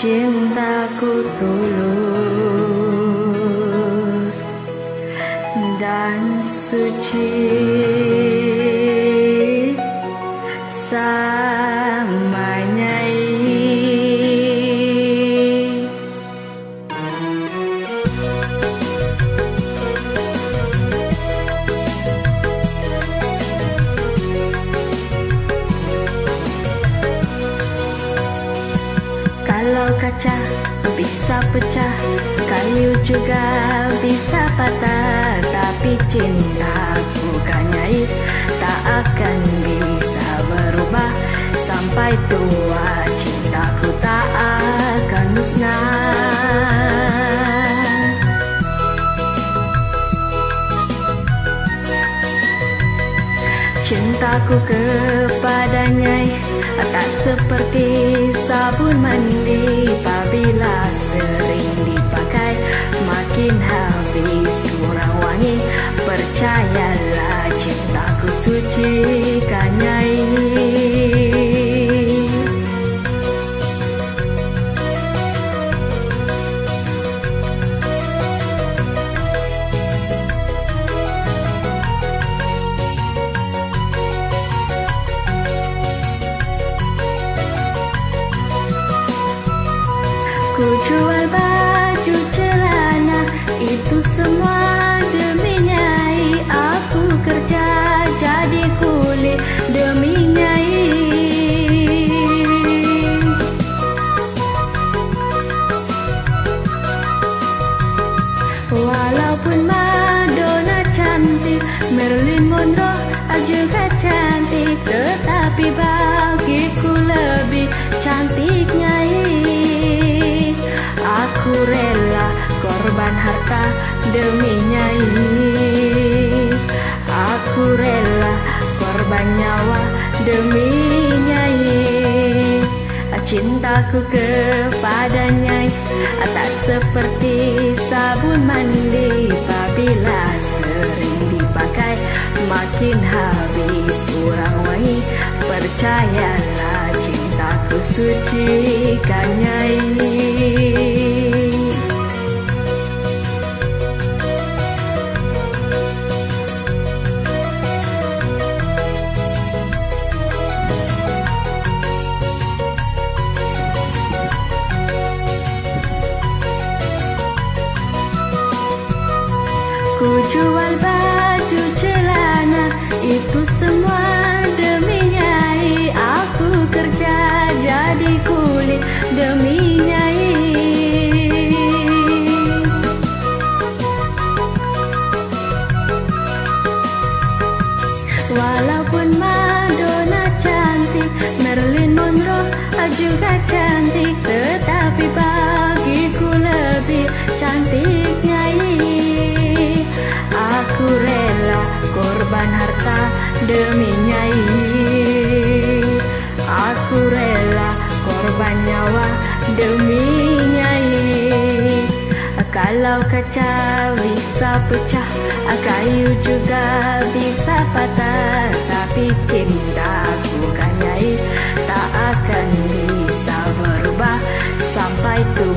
Cintaku tulus dan suci kaca bisa pecah. Kayu juga bisa patah Tapi cinta bukannya Tak akan bisa berubah. Sampai tua cintaku tak akan musnah. Cintaku kepadanya tak seperti sabun mandi Apabila sering dipakai makin habis kurang wangi. Percayalah cintaku suci Ku jual baju celana Itu semua demi nyai. Aku kerja jadi kuli demi nyai. Walaupun Madonna cantik Marilyn Monroe juga cantik. Tetapi bagiku lebih cantik korban harta demi nyai. Aku rela korban nyawa demi nyai. Cintaku kepadanya tak seperti sabun mandi. Apabila sering dipakai makin habis kurang wangi. Percayalah cintaku suci nyai jual baju celana Itu semua demi nyai. Aku rela korban nyawa demi nyai. Kalau kaca bisa pecah Kayu juga bisa patah. Tapi cinta aku kan nyai Tak akan bisa berubah. Sampai tuh